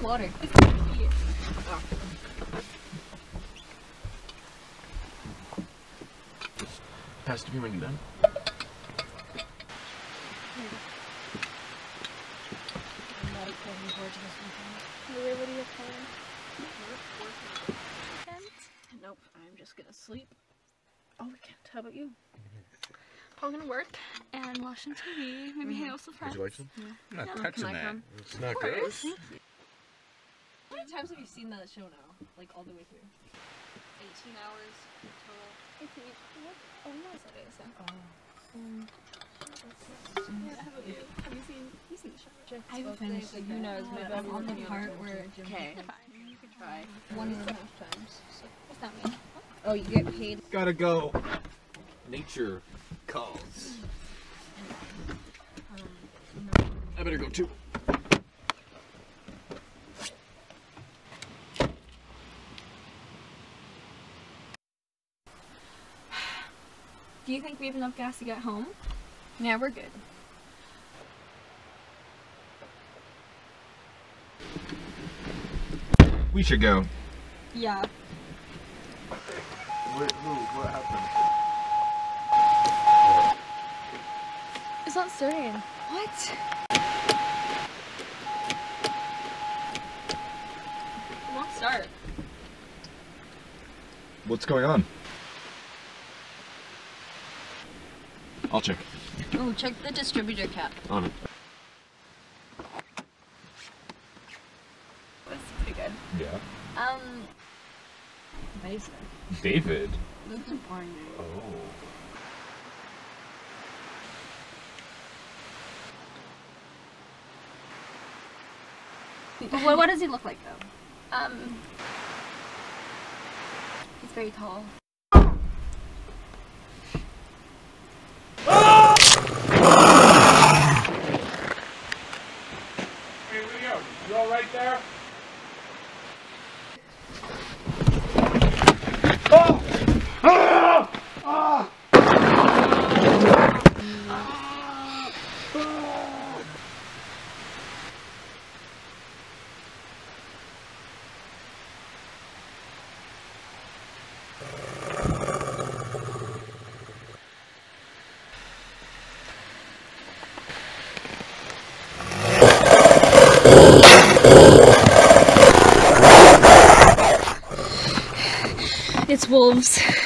more water. Has to be when you're done. Nope, I'm just gonna sleep. Oh, we can't. How about you? Probably gonna work and watch some TV. Maybe hang out with some friends. Would you like some? I'm not Yeah, touching that. It's not course. gross. How many times have you seen that show now? Like all the way through? 18 hours total. Oh, nice. That is. Um, Yeah, how about you? Have you seen, you seen the show? I haven't finished it. You know, but I'm on the part where Okay. you can try one and a half times. So. What's that mean? Oh, you get paid. Gotta go. Nature calls. I better go too. Do you think we have enough gas to get home? Yeah, we're good. We should go. Yeah. What, what happened? It's not starting. What? It won't start. What's going on? I'll check. Oh, check the distributor cap. On it. That's pretty good. Yeah. Um. Basic. David. Boring name. Oh. what, what does he look like though? Um. He's very tall. You all right there? Oh! gloves.